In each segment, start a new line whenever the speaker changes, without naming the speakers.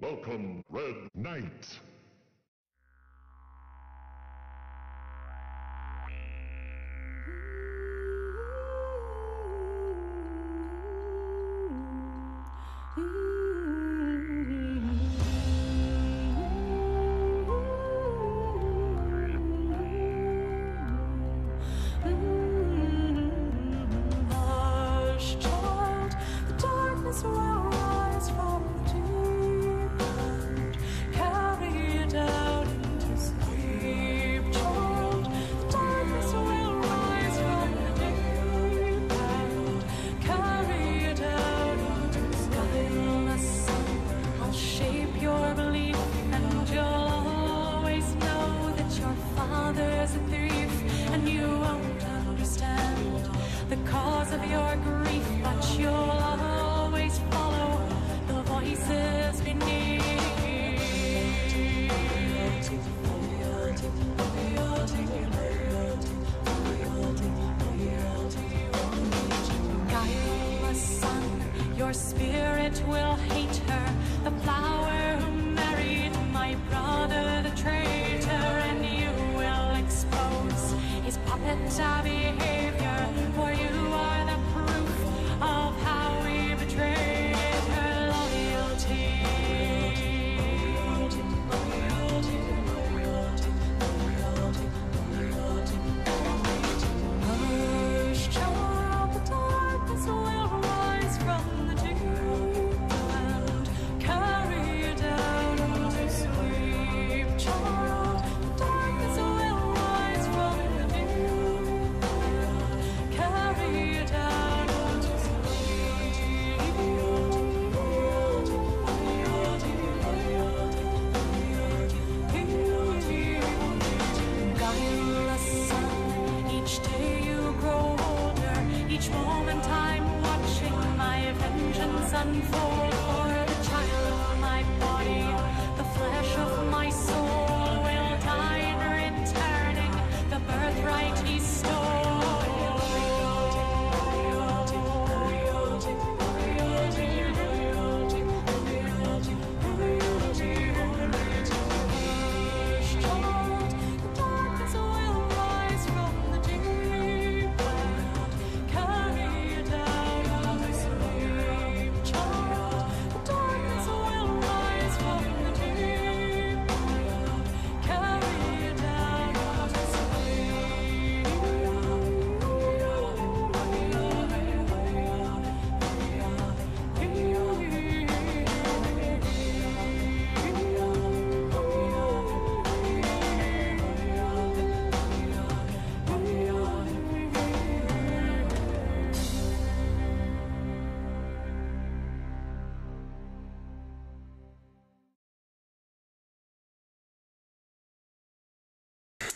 Welcome, Red Knight.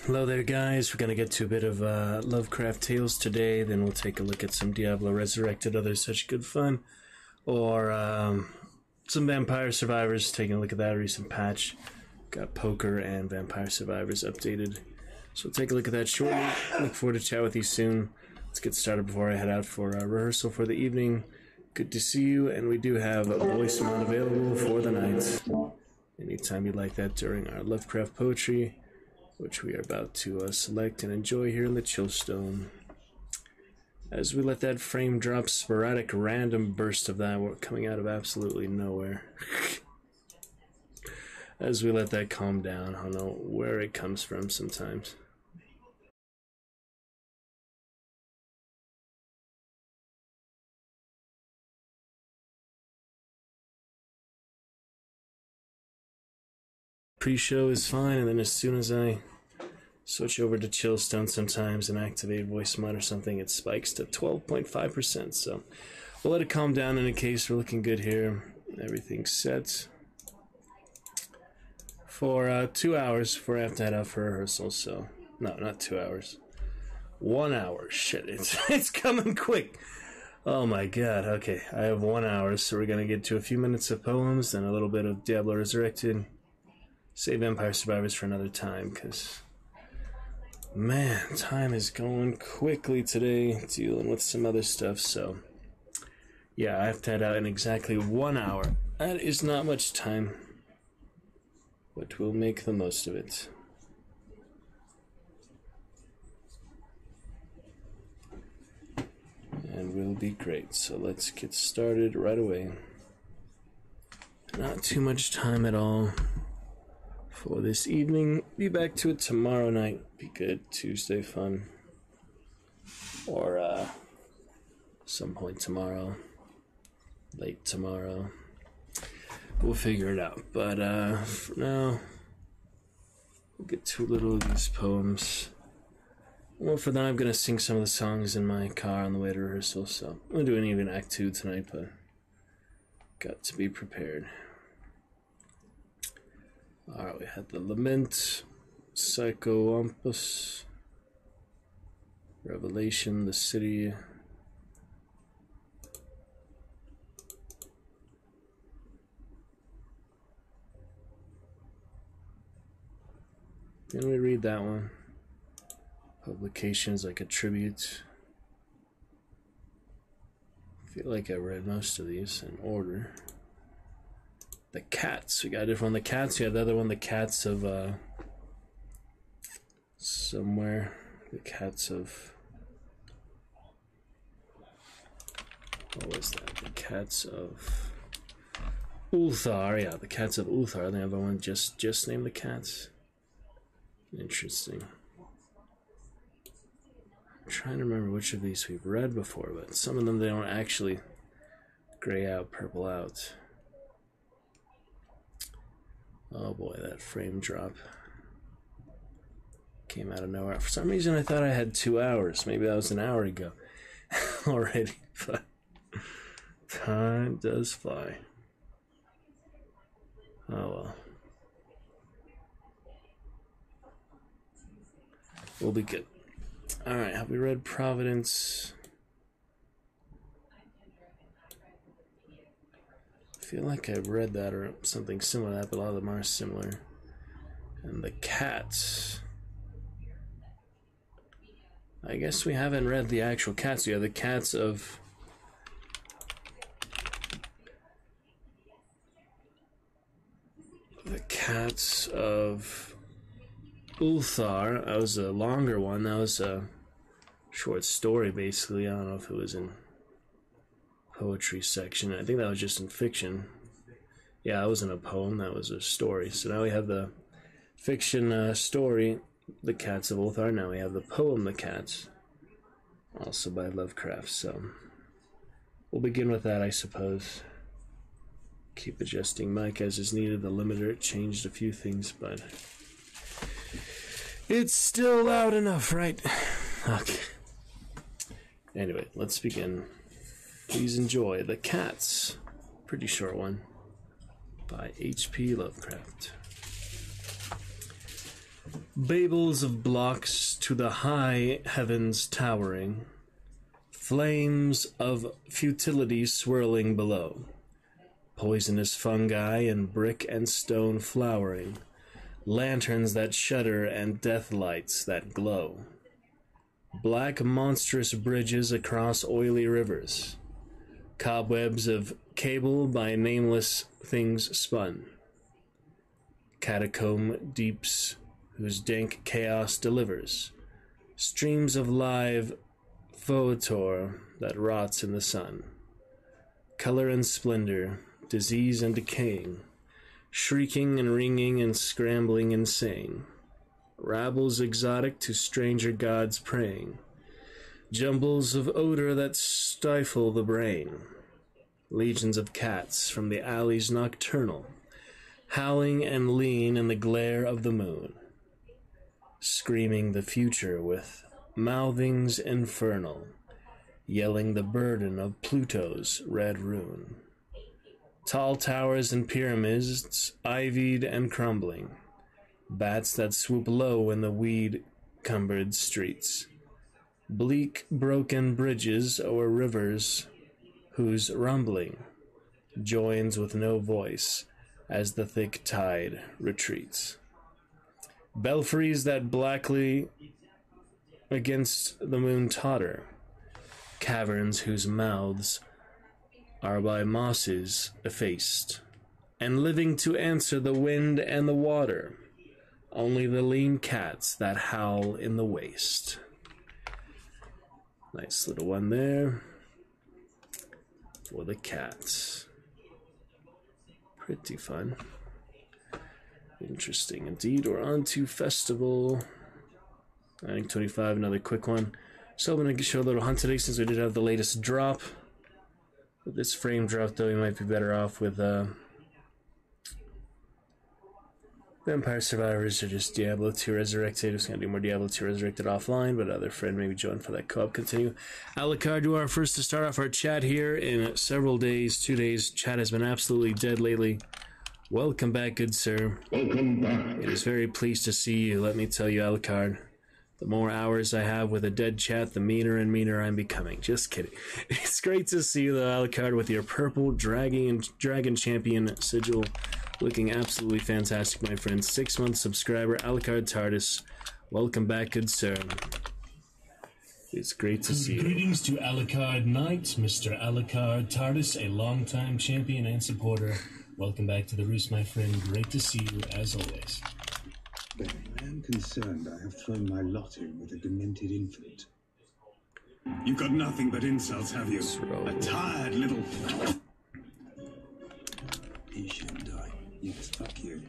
Hello there, guys. We're going to get to a bit of uh, Lovecraft Tales today. Then we'll take a look at some Diablo Resurrected, other such good fun. Or um, some Vampire Survivors, taking a look at that recent patch. Got Poker and Vampire Survivors updated. So we'll take a look at that shortly. Look forward to chat with you soon. Let's get started before I head out for uh, rehearsal for the evening. Good to see you, and we do have a voice mod available for the night. Anytime you'd like that during our Lovecraft poetry, which we are about to uh, select and enjoy here in the Chillstone. As we let that frame drop, sporadic random burst of that coming out of absolutely nowhere. As we let that calm down, I don't know where it comes from sometimes. Pre-show is fine, and then as soon as I switch over to Chillstone sometimes and activate voice mod or something, it spikes to 12.5%. So we'll let it calm down in a case we're looking good here. Everything's set for uh, two hours before I have to head out for rehearsal. So, no, not two hours. One hour. Shit, it's, it's coming quick. Oh my god. Okay, I have one hour, so we're gonna get to a few minutes of poems and a little bit of Diablo Resurrected. Save Vampire Survivors for another time, because man, time is going quickly today, dealing with some other stuff. So Yeah, I have to head out in exactly one hour. That is not much time, but we'll make the most of it. And we'll be great. So let's get started right away. Not too much time at all for this evening. Be back to it tomorrow night. Be good. Tuesday fun. Or uh some point tomorrow. Late tomorrow. We'll figure it out. But uh for now we'll get to a little of these poems. Well, for that, I'm gonna sing some of the songs in my car on the way to rehearsal. So I'm gonna do an even act two tonight, but got to be prepared. Alright, we had the Lament, Psychopompos, Revelation, the City. Didn't we read that one? Publications like a tribute. I feel like I read most of these in order the cats. We got a different one. The cats. We had the other one. The cats of uh, somewhere. The cats of. What was that? The cats of Ulthar. Yeah, the cats of Ulthar. The other one just just named the cats. Interesting. I'm trying to remember which of these we've read before, but some of them they don't actually gray out, purple out. Oh boy, that frame drop came out of nowhere. For some reason, I thought I had two hours. Maybe that was an hour ago already. But time does fly. Oh well. We'll be good. Alright, have we read Providence? Feel like I've read that or something similar to that, but a lot of them are similar. And the cats. I guess we haven't read the actual cats yet. The cats of. The cats of Ulthar. That was a longer one. That was a short story, basically. I don't know if it was in poetry section. I think that was just in fiction. Yeah, that wasn't a poem. That was a story. So now we have the fiction uh, story, The Cats of Ulthar. Now we have the poem, The Cats, also by Lovecraft. So we'll begin with that, I suppose. Keep adjusting mic as is needed. The limiter changed a few things, but it's still loud enough, right? Okay. Anyway, let's begin. Please enjoy The Cats, pretty short one, by H.P. Lovecraft. Babels of blocks to the high heavens towering, flames of futility swirling below, poisonous fungi and brick and stone flowering, lanterns that shudder and death lights that glow, black monstrous bridges across oily rivers, cobwebs of cable by nameless things spun, catacomb deeps whose dank chaos delivers, streams of live photor that rots in the sun, color and splendor, disease and decaying, shrieking and ringing and scrambling insane, rabbles exotic to stranger gods praying, jumbles of odor that stifle the brain, legions of cats from the alleys nocturnal, howling and lean in the glare of the moon, screaming the future with mouthings infernal, yelling the burden of Pluto's red rune. Tall towers and pyramids, ivied and crumbling, bats that swoop low in the weed cumbered streets, bleak broken bridges o'er rivers whose rumbling joins with no voice as the thick tide retreats. Belfries that blackly against the moon totter, caverns whose mouths are by mosses effaced, and living to answer the wind and the water. Only the lean cats that howl in the waste. Nice little one there for the cats. Pretty fun. Interesting indeed. We're on to festival. I think 25, another quick one. So I'm going to show a little hunt today since we did have the latest drop. With this frame drop, though, we might be better off with uh, Vampire Survivors are just Diablo 2 Resurrected. It's going to do more Diablo 2 Resurrected offline, but other friend maybe join for that co-op continue. Alucard, you are first to start off our chat here in several days, two days. Chat has been absolutely dead lately. Welcome back, good sir.
Welcome back.
It is very pleased to see you. Let me tell you, Alucard. The more hours I have with a dead chat, the meaner and meaner I'm becoming. Just kidding. It's great to see you, though, Alucard, with your purple dragon dragon champion sigil, looking absolutely fantastic, my friend. Six month subscriber, Alucard Tardis. Welcome back, good sir. It's great to see you.
Greetings to Alucard Knight, Mr. Alucard Tardis, a longtime champion and supporter. Welcome back to the Roost, my friend. Great to see you as always.
Benny, I am concerned I have thrown my lot in with a demented infant.
You've got nothing but insults, have you? A tired little.
He should die. Yes, fuck you.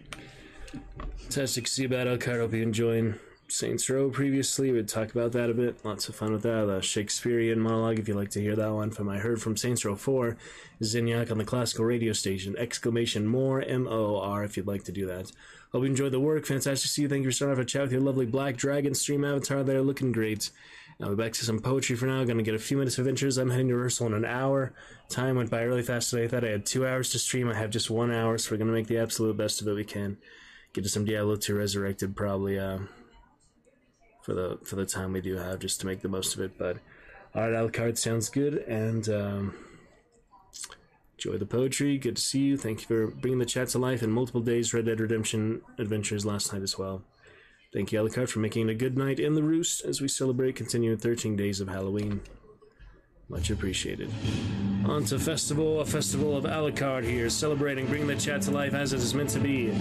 Fantastic to see about Alucard. Hope you enjoying Saints Row previously. We'd talk about that a bit. Lots of fun with that. The Shakespearean monologue, if you'd like to hear that one from I heard from Saints Row 4, Zinyak on the classical radio station. Exclamation more M O R if you'd like to do that. Hope you enjoyed the work. Fantastic to see you. Thank you for starting off a chat with your lovely Black Dragon stream avatar there. Looking great. Now we're back to some poetry for now. Gonna get a few minutes of adventures. I'm heading to rehearsal in an hour. Time went by really fast today. I thought I had two hours to stream. I have just one hour, so we're gonna make the absolute best of it we can. Get to some Diablo 2 Resurrected probably uh, for the for the time we do have, just to make the most of it. But all right, Alucard sounds good, and um, enjoy the poetry. Good to see you. Thank you for bringing the chat to life in multiple days. Red Dead Redemption adventures last night as well. Thank you, Alucard, for making it a good night in the roost as we celebrate continuing 13 days of Halloween. Much appreciated. On to festival, a festival of Alucard here, celebrating, bringing the chat to life as it is meant to be.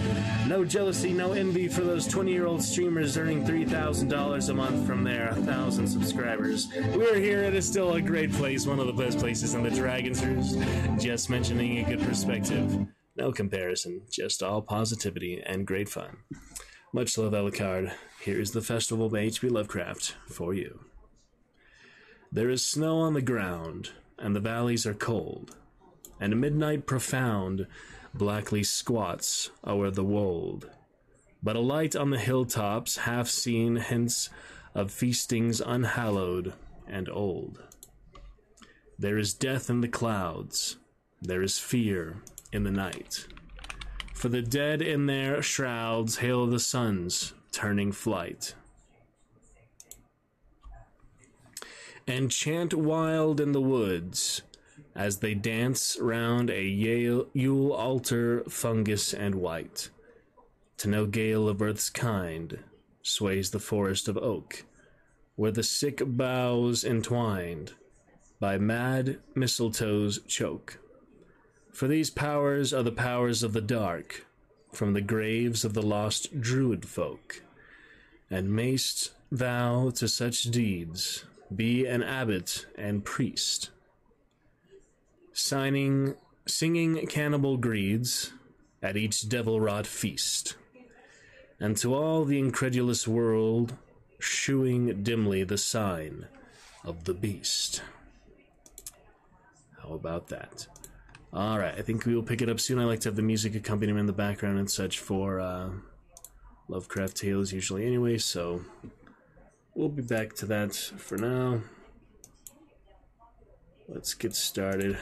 No jealousy, no envy for those 20 year old streamers earning $3,000 a month from their 1,000 subscribers. We're here, it is still a great place, one of the best places in the Dragon's Roost. Just mentioning a good perspective. No comparison, just all positivity and great fun. Much love, Alucard. Here is the festival by H.P. Lovecraft for you. There is snow on the ground, and the valleys are cold, and midnight profound blackly squats o'er the wold. But a light on the hilltops, half seen hints of feastings unhallowed and old. There is death in the clouds, there is fear in the night. For the dead in their shrouds hail the sun's turning flight. And chant wild in the woods as they dance round a Yule altar, fungus and white. To no gale of earth's kind sways the forest of oak, where the sick boughs entwined by mad mistletoes choke. For these powers are the powers of the dark, from the graves of the lost druid folk. And mayst thou to such deeds be an abbot and priest, signing, singing cannibal greeds at each devil wrought feast, and to all the incredulous world, shewing dimly the sign of the beast. How about that? All right, I think we will pick it up soon. I like to have the music accompaniment in the background and such for uh, Lovecraft tales, usually, anyway. So we'll be back to that for now. Let's get started.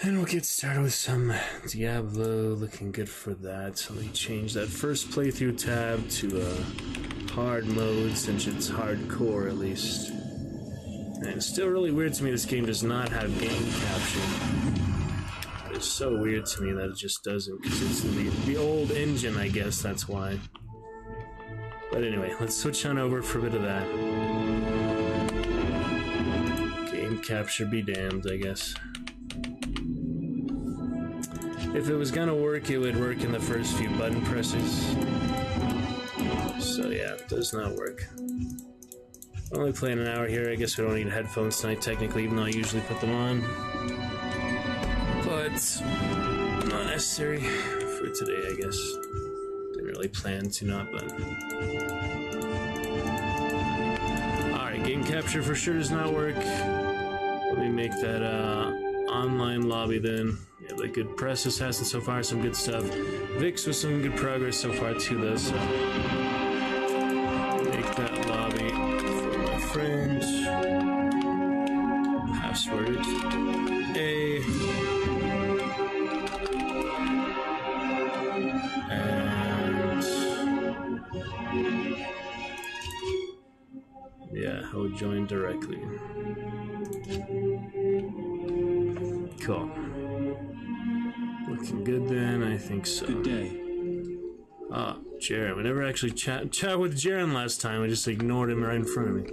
And we'll get started with some Diablo. Looking good for that. So let me change that first playthrough tab to a hard mode since it's hardcore at least. And it's still really weird to me this game does not have game capture. It's so weird to me that it just doesn't, because it's the, the old engine, I guess, that's why. But anyway, let's switch on over for a bit of that. Game capture be damned, I guess. If it was gonna work, it would work in the first few button presses. So yeah, it does not work. Only playing an hour here. I guess we don't need headphones tonight, technically, even though I usually put them on. But not necessary for today, I guess. Didn't really plan to not, but. Alright, game capture for sure does not work. Let me make that uh, online lobby then. Yeah, the good press assassin so far, some good stuff. Vix with some good progress so far too, though. So join directly. Cool. Looking good then, I think so.
Good day.
Ah, Jaren. We never actually chat chat with Jaren last time. We just ignored him right in front of me.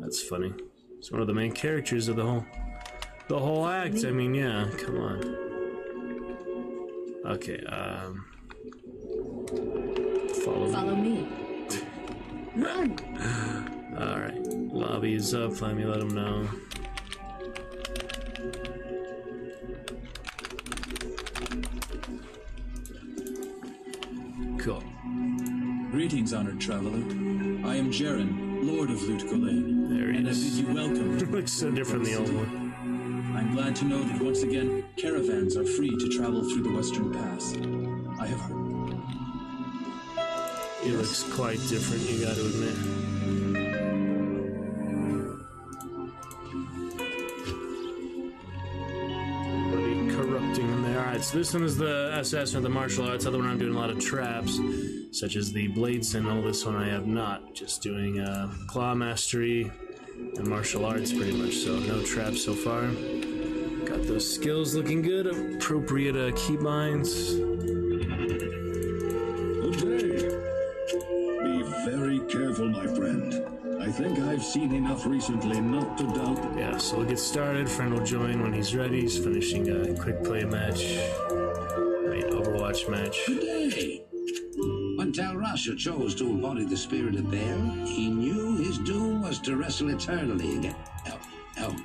That's funny. He's one of the main characters of the whole the whole act. I mean, yeah, come on. Okay, um follow me.
Follow me. Run!
Alright. Lobby is up, let me let him know. Cool.
Greetings, honored traveler. I am Jaren, Lord of Lut Gholein.
There he
and
is.
I bid you welcome.
Looks so different than the old one.
I'm glad to know that once again, caravans are free to travel through the Western Pass. I have heard.
It looks quite different, you gotta admit. This one is the assassin of the martial arts. Other one I'm doing a lot of traps, such as the blade sentinel. This one I have not. Just doing uh, claw mastery and martial arts pretty much. So no traps so far. Got those skills looking good. Appropriate uh, keybinds.
Seen enough recently not to doubt.
Yeah, so we'll get started. Friend will join when he's ready. He's finishing a quick play match. I mean, Overwatch match.
Hey! When Tal Rasha chose to embody the spirit of Baal, he knew his doom was to wrestle eternally again. Oh, oh,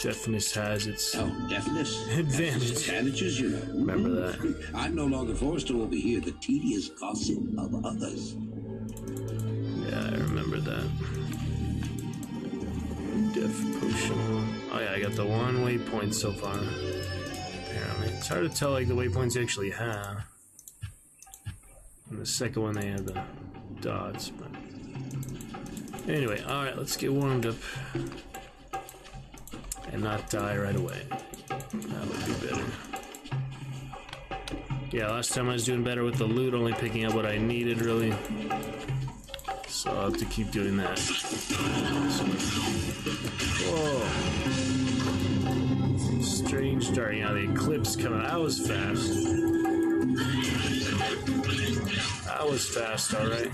Deafness has its.
oh, deafness.
Advantage.
Advantages, you know.
Remember that.
I'm no longer forced to overhear the tedious gossip of others.
Death potion. Oh yeah, I got the one waypoint so far. Apparently, it's hard to tell like the waypoints you actually have. And the second one they have the dots, but anyway, all right, let's get warmed up and not die right away. That would be better. Yeah, last time I was doing better with the loot, only picking up what I needed really. So I'll have to keep doing that. Whoa. Strange dart. out the eclipse coming. That was fast. That was fast, alright.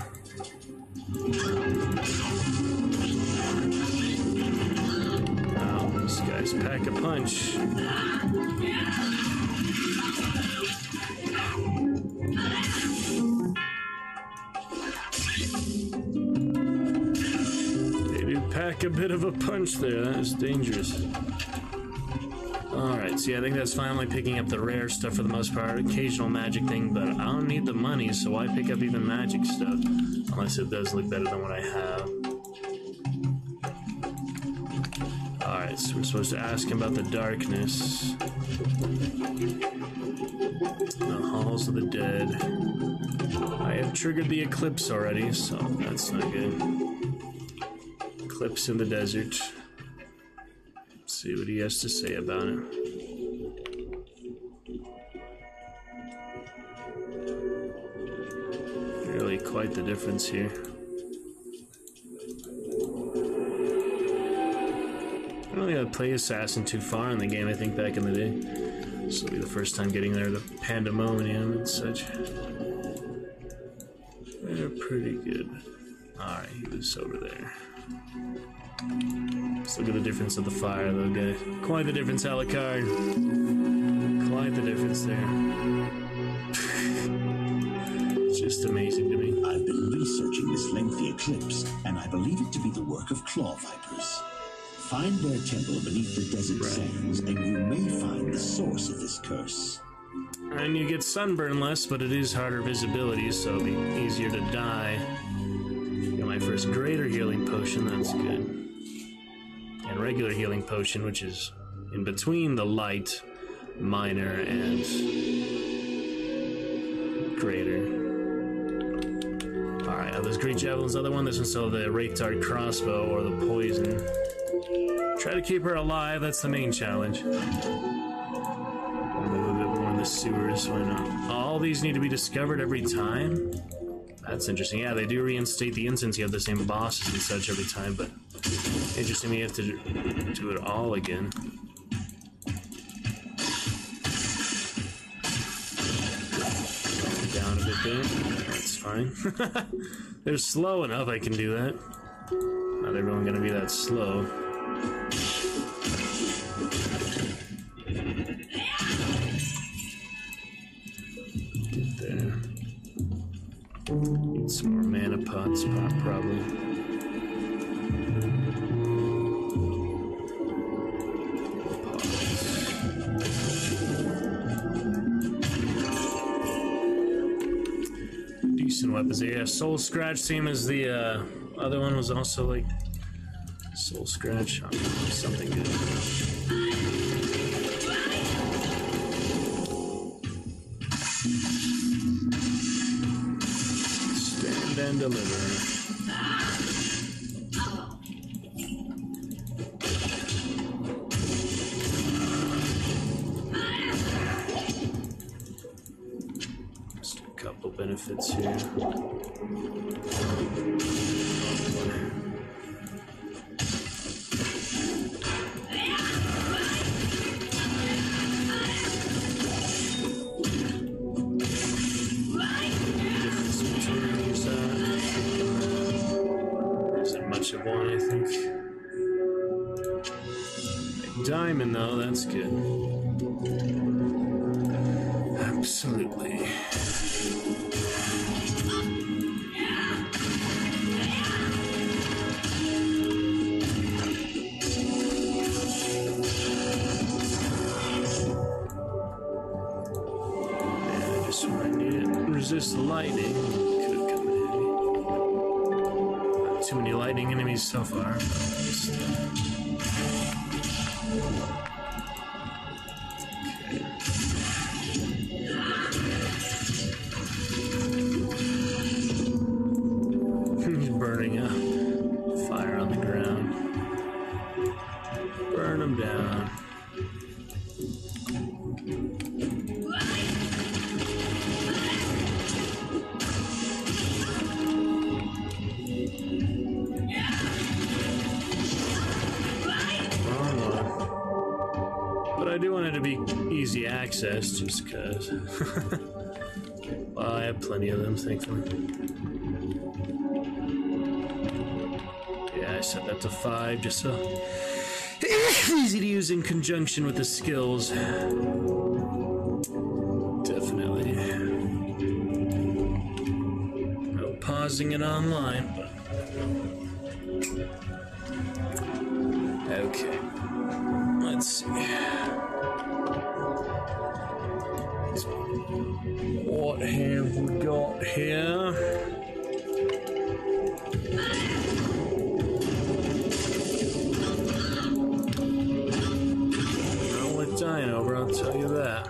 Wow, these guys pack a punch. Bit of a punch there. That is dangerous. Alright, see, I think that's finally picking up the rare stuff for the most part. Occasional magic thing, but I don't need the money, so why pick up even magic stuff? Unless it does look better than what I have. Alright, so we're supposed to ask him about the darkness. The halls of the dead. I have triggered the eclipse already, so that's not good. Eclipse in the desert. see what he has to say about it. Really quite the difference here. I don't think uh, play Assassin too far in the game, I think, back in the day. This will be the first time getting there, the pandemonium and such. They're pretty good. Alright, he was over there. Let's look at the difference of the fire, though, guy. Quite the difference, Alucard. Quite the difference there. it's just amazing to me.
I've been researching this lengthy eclipse, and I believe it to be the work of claw vipers. Find their temple beneath the desert sands, and you may find the source of this curse.
And you get sunburn less, but it is harder visibility, so it'll be easier to die. My first greater healing potion, that's good. And regular healing potion, which is in between the light, minor, and greater. Alright, now this great javelin's other one. This one's still the Wraith Dart crossbow or the poison. Try to keep her alive, that's the main challenge. A little bit more in the sewers, why not? All these need to be discovered every time? That's interesting. Yeah, they do reinstate the instance. You have the same bosses and such every time, but interesting. You have to do it all again. Down a bit there. That's fine. They're slow enough. I can do that. Not everyone gonna be that slow. Some more mana pots, pop, probably. Decent weapons. Yeah, Soul Scratch, same as the uh, other one was also like Soul Scratch. Something good. And deliver. Just a couple benefits here. Lightning. Could come in handy. Not too many lightning enemies so far. Just because. well, I have plenty of them, thankfully. Yeah, I set that to five just so easy to use in conjunction with the skills. Definitely. No pausing it online, but. Okay. Let's see. What have we got here? Not with dying over, I'll tell you that.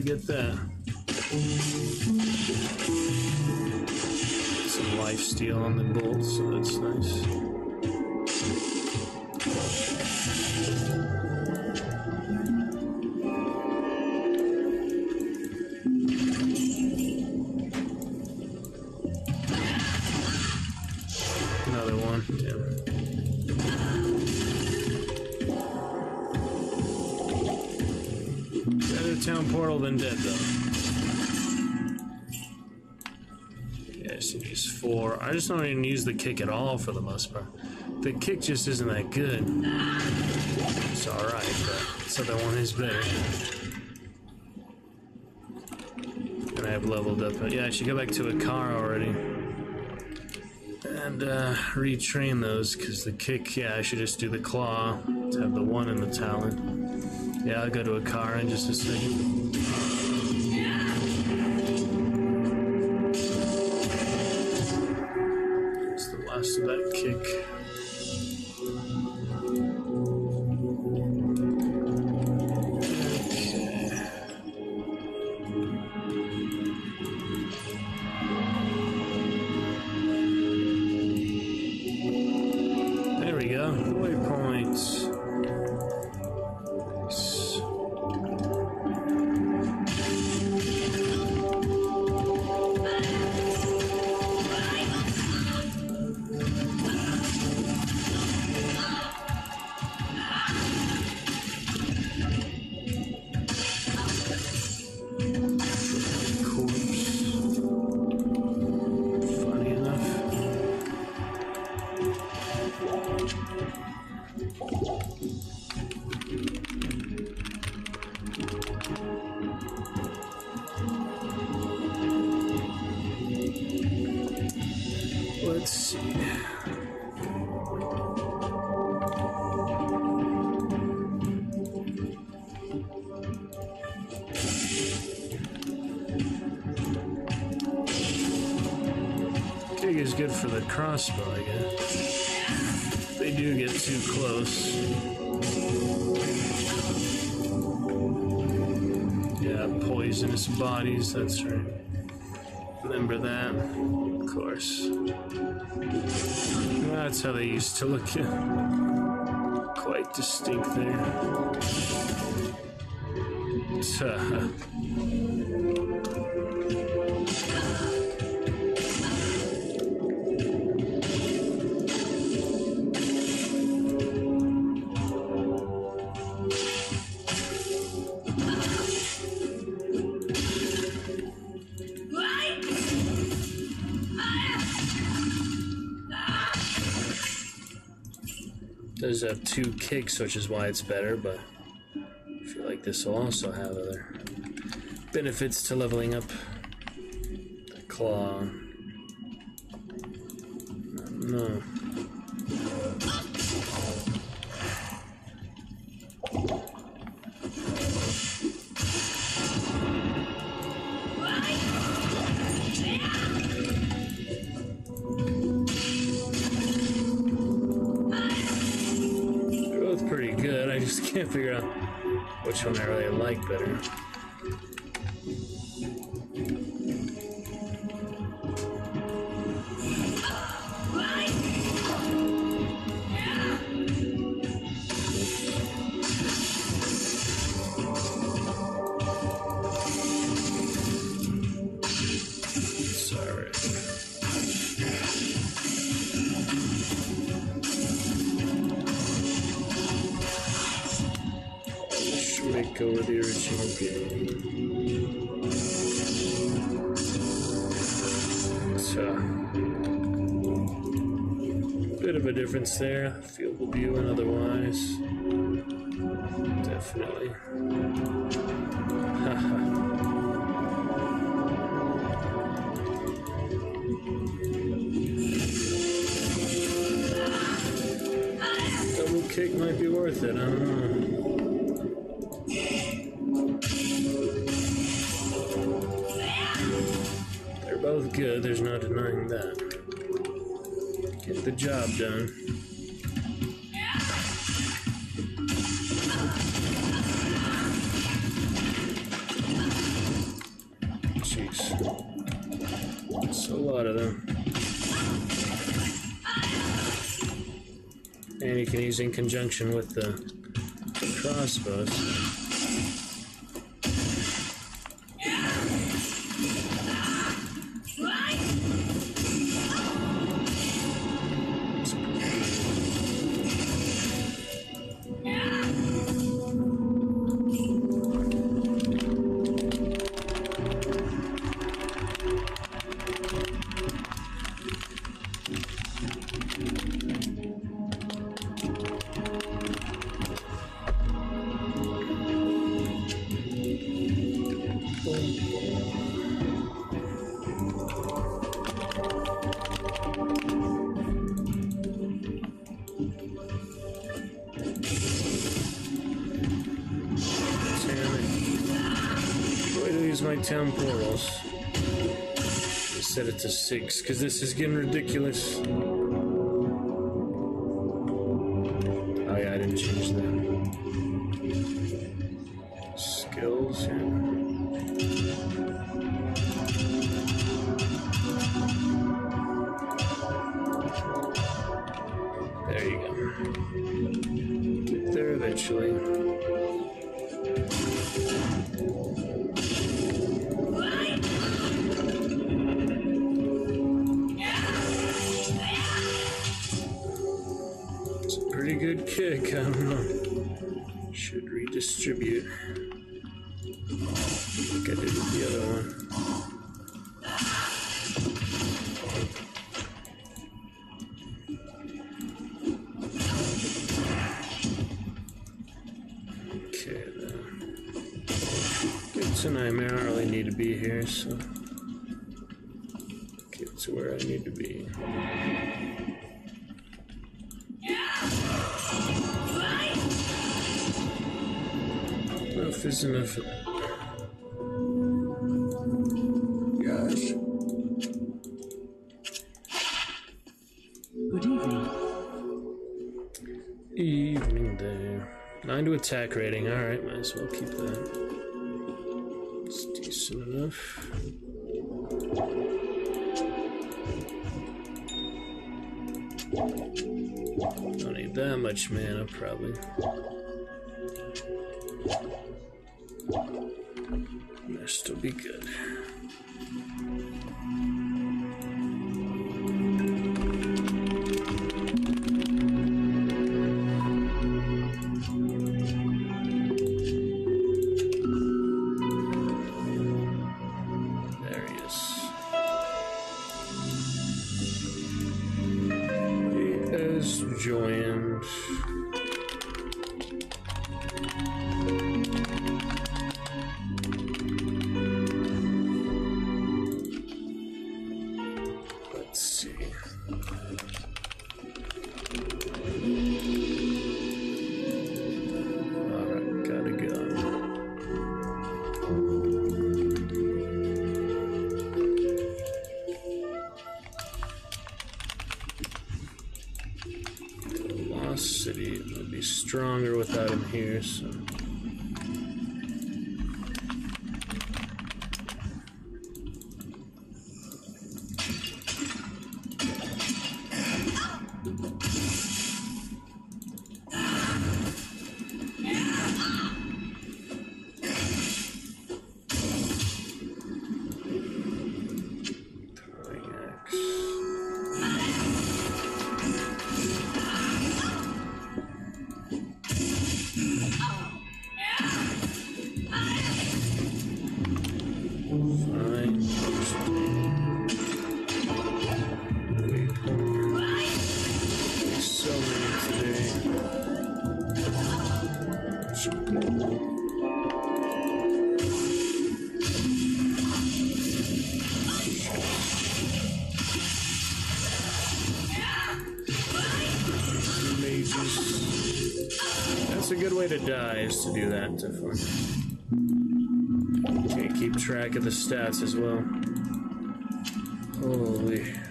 Forget that. Some life steal on the bolts, so that's nice. Another one, yeah. Town portal than dead, though. Yes, it is four. I just don't even use the kick at all for the most part. The kick just isn't that good. It's alright, but this other one is better. And I have leveled up. Yeah, I should go back to Akara already. And uh, retrain those, because the kick, yeah, I should just do the claw to have the one in the talon. Yeah, I'll go to Akara in just a second. Good for the crossbow, I guess. They do get too close. Yeah, poisonous bodies, that's right. Remember that? Of course. That's how they used to look. Quite distinct there. Tuh. Two kicks, which is why it's better, but I feel like this will also have other benefits to leveling up the claw. go over the original game. So, uh, bit of a difference there, field of view and otherwise. Definitely. Double kick might be worth it, I don't know. Good, there's no denying that. Get the job done. Jeez. That's a lot of them. And you can use in conjunction with the crossbows. Town portals. Set it to six, because this is getting ridiculous. Enough is enough. Gosh.
Good evening.
Evening there. Nine to attack rating. Alright, might as well keep that. It's decent enough. Don't need that much mana, probably. That still be good. Way to die is to do that, definitely. Can't keep track of the stats as well. Holy.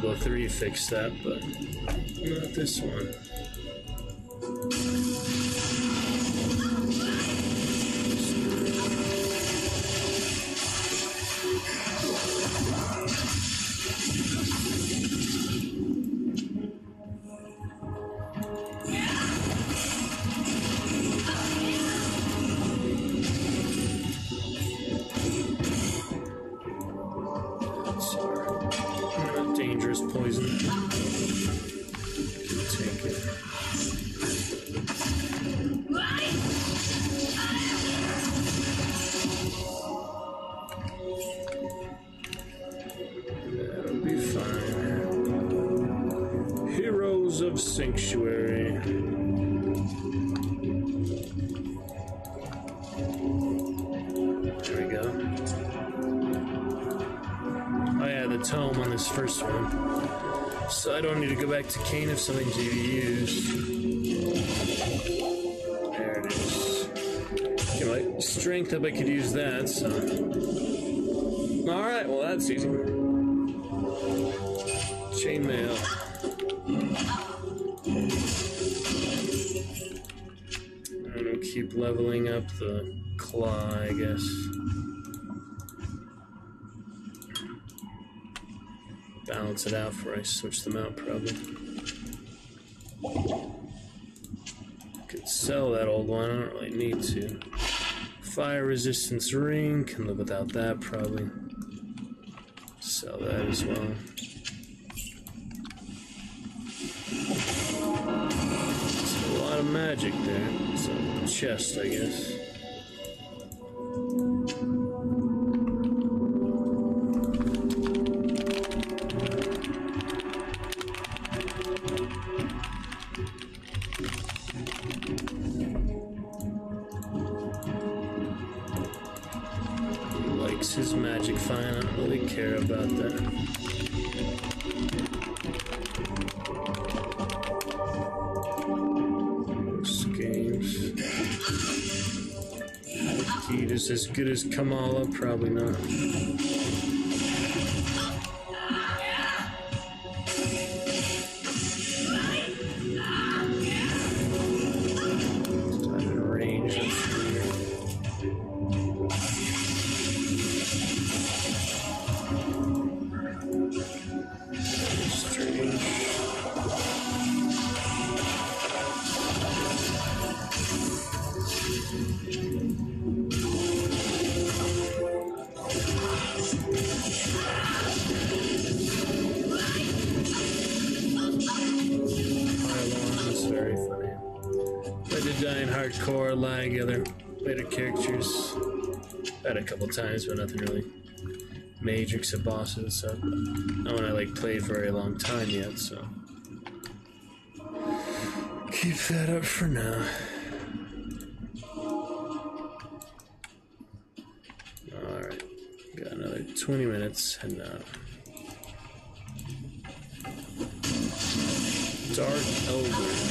Diablo 3 fixed that, but not this one. Dangerous poison. Back to Cain if something's to be used. There it is. Get my strength up, I could use that, so. Alright, well that's easy. Chainmail. And we'll keep leveling up the claw, I guess. Balance it out before I switch them out, probably. Could sell that old one, I don't really need to. Fire resistance ring, can live without that, probably. Sell that as well. A lot of magic there. It's a chest, I guess. Deed is as good as Kamala, probably not. Times, but nothing really Matrix of bosses, so no one I like played for a long time yet, so keep that up for now. Alright. Got another 20 minutes and uh Dark Elder.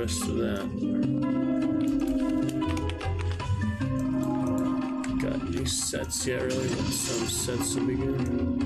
rest of that. Got any sets yet, yeah, really? Some sets to begin.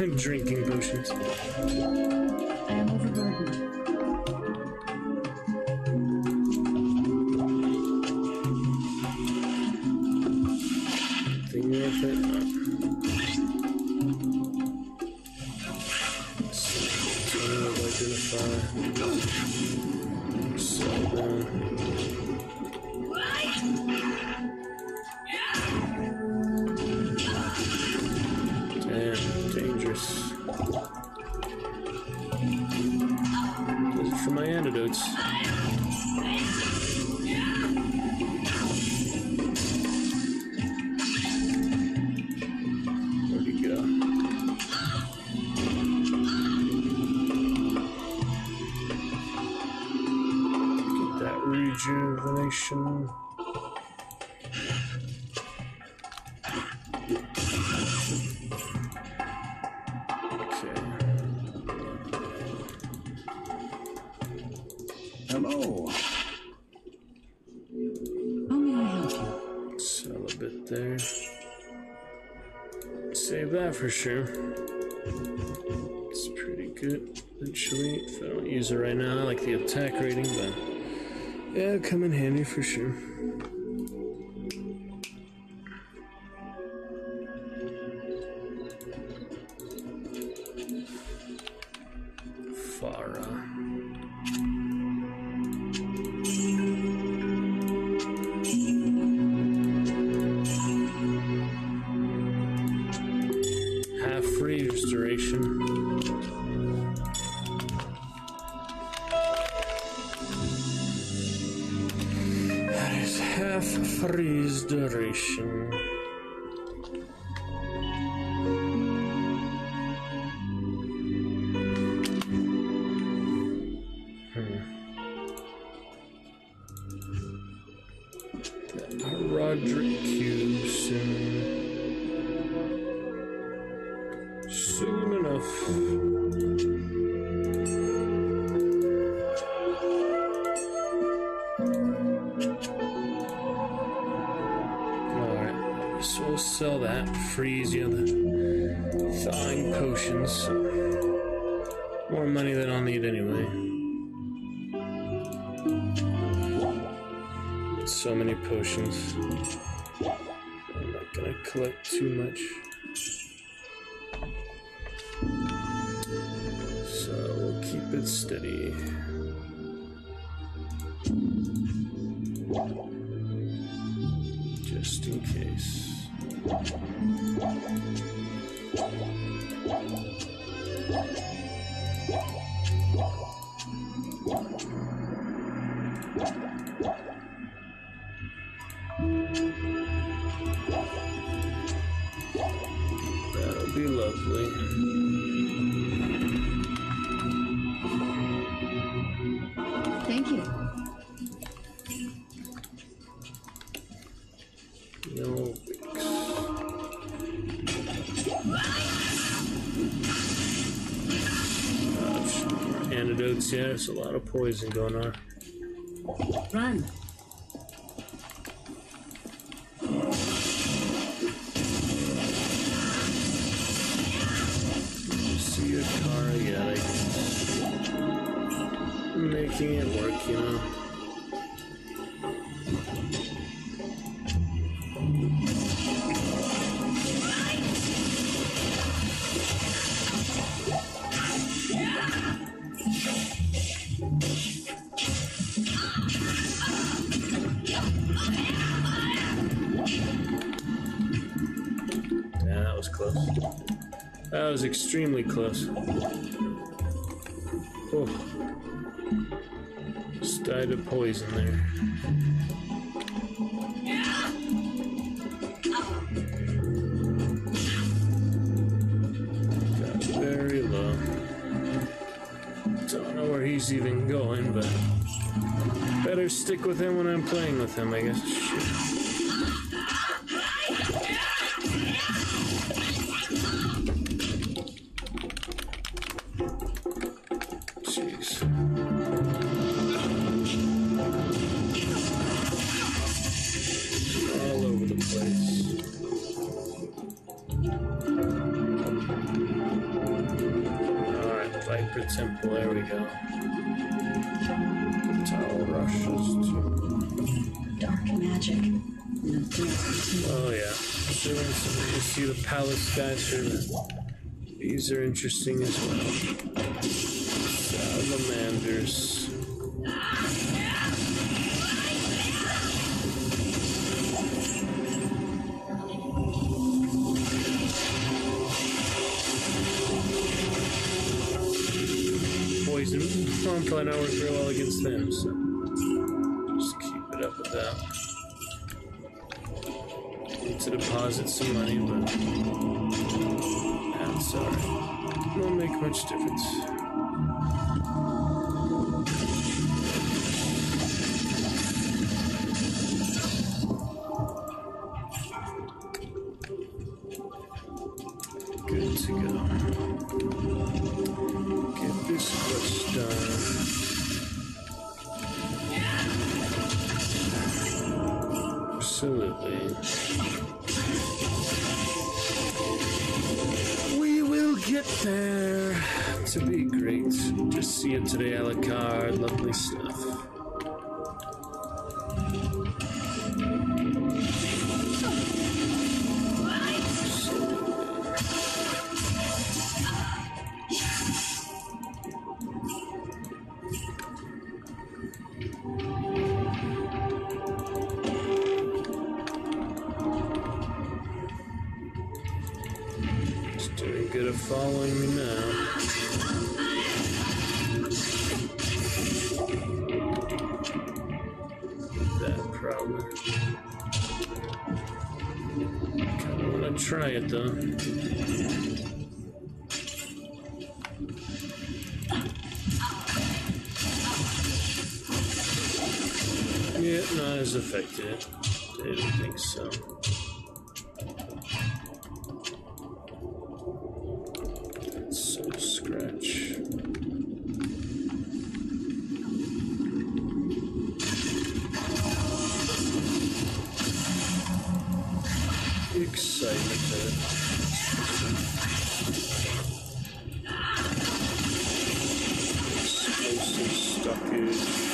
I'm drinking potions.
I am overburdened.
It. for sure. It's pretty good, actually. If I don't use it right now, I like the attack rating, but yeah, it'll come in handy for sure. Audrey. so many potions. I'm not gonna collect too much. Antidotes, yeah, there's a lot of poison going on.
Run.
See your car I guess. Making it work, you know. That was extremely close. Oh. Just died of poison there. Got very low. Don't know where he's even going, but better stick with him when I'm playing with him, I guess. Shit. Doing some, you see the palace skyscraper. These are interesting as well. Salamanders. Poison. I'm probably not work very well against them, so to deposit some money, but that's alright. Won't make much difference. So. So scratch. Excitement. Explosive stockage.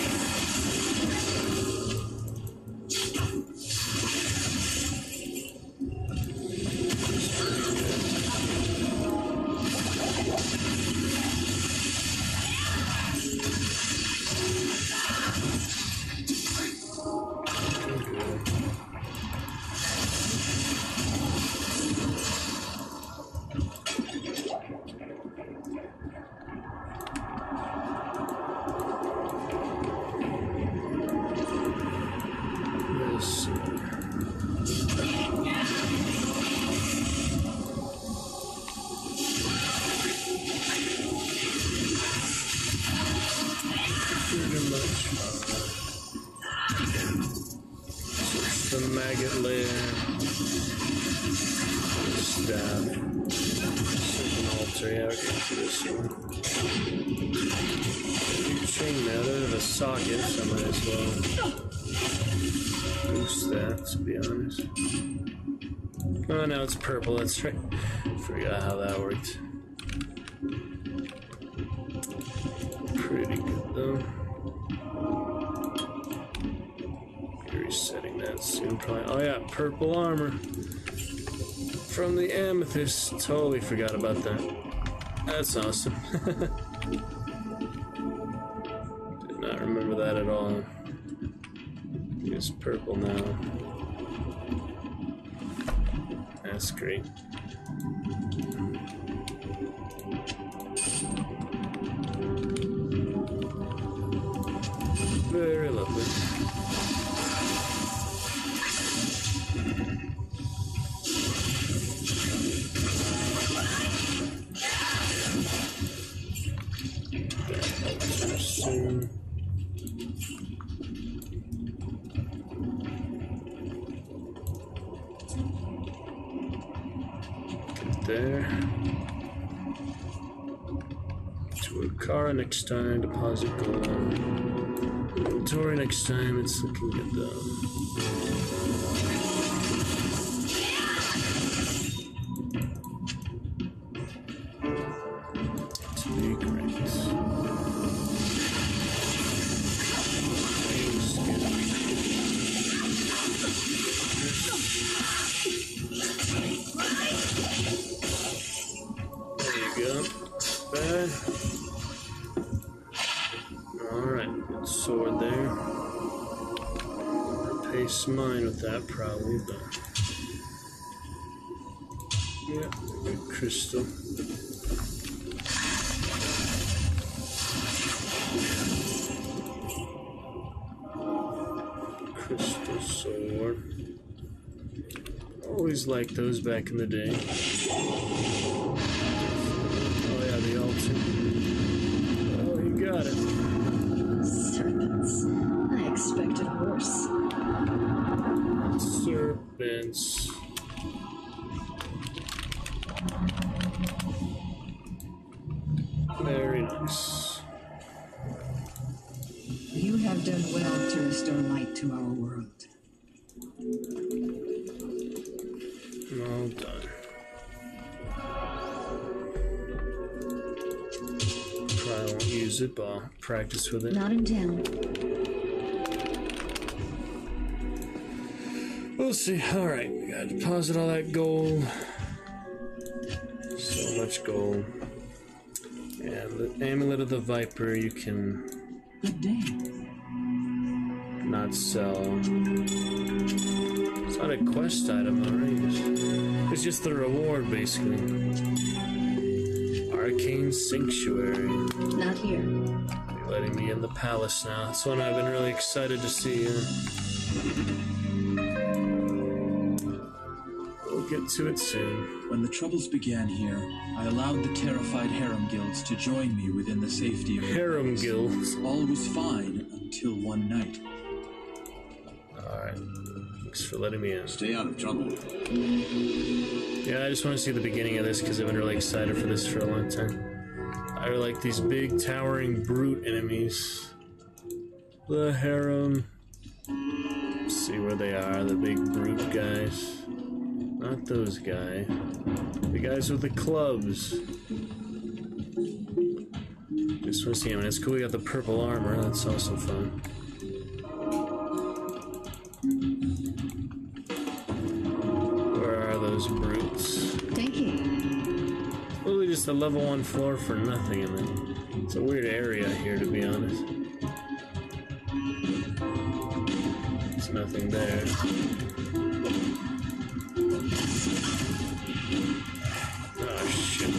Purple, that's right. Forgot how that worked. Pretty good, though. Be resetting that soon, probably. Oh, yeah, purple armor. From the amethyst. Totally forgot about that. That's awesome. Did not remember that at all. It's purple now. That's great. Next time, deposit gold. Inventory next time, it's looking good though. Liked those back in the day. Use it, but I'll practice with it.
Not in town.
We'll see. Alright, we gotta deposit all that gold. So much gold. And the amulet of the viper you can
Good day.
not sell. It's not a quest item, alright. It's just the reward, basically. Arcane Sanctuary.
Not here.
They're letting me in the palace now. That's one I've been really excited to see. We'll get to it soon.
When the troubles began here, I allowed the terrified harem guilds to join me within the safety of
Harem guilds.
All was fine until one night.
Alright. Thanks for letting me in.
Stay out of trouble.
Yeah, I just want to see the beginning of this because I've been really excited for this for a long time. I like these big towering brute enemies. The harem. See where they are, the big brute guys. Not those guys. The guys with the clubs. Just want to see him. And it's cool we got the purple armor. That's also fun. Those brutes?
Thank you.
Really just a level one floor for nothing, and then it's a weird area here, to be honest. There's nothing there. Oh shit.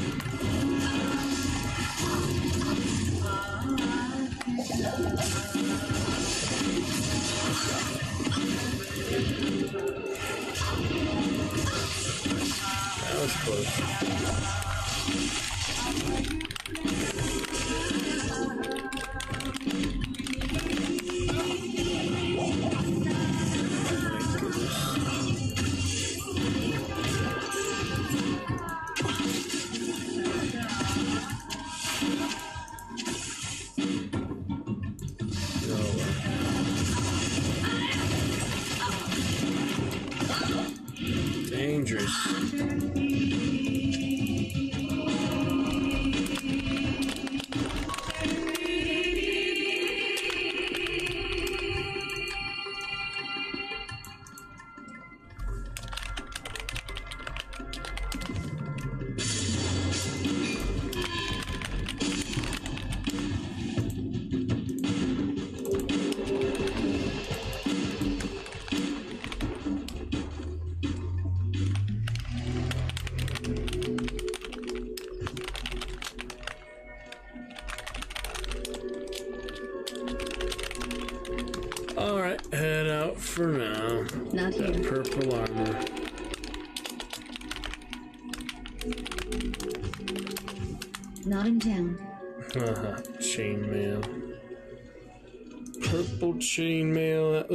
That was close.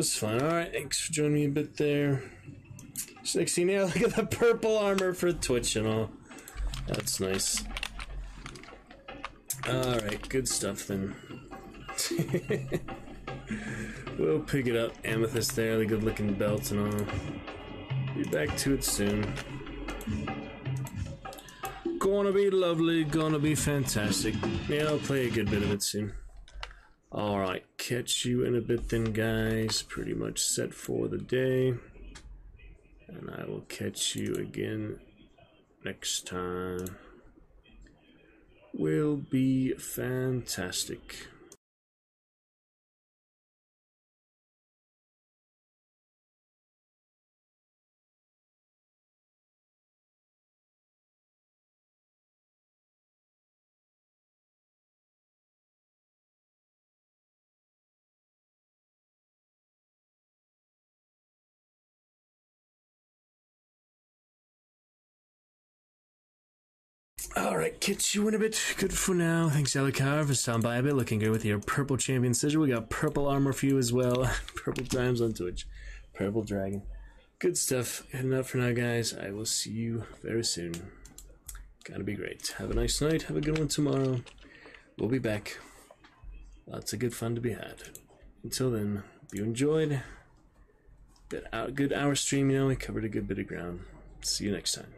Was fun. Alright, thanks for joining me a bit there. Sixteen. know, look at the purple armor for Twitch and all. That's nice. Alright, good stuff then. we'll pick it up. Amethyst there, the good looking belt and all. Be back to it soon. Gonna be lovely, gonna be fantastic. Yeah, I'll play a good bit of it soon. Alright, catch you in a bit then, guys. Pretty much set for the day. And I will catch you again next time. Will be fantastic. Alright, catch you in a bit. Good for now. Thanks, Alikar, for stopping by a bit. Looking good with your purple champion sigil. We got purple armor for you as well. purple times on Twitch. Purple dragon. Good stuff. Heading out for now, guys. I will see you very soon. Gotta be great. Have a nice night. Have a good one tomorrow. We'll be back. Lots of good fun to be had. Until then, if you enjoyed, bit out good hour stream, you know, we covered a good bit of ground. See you next time.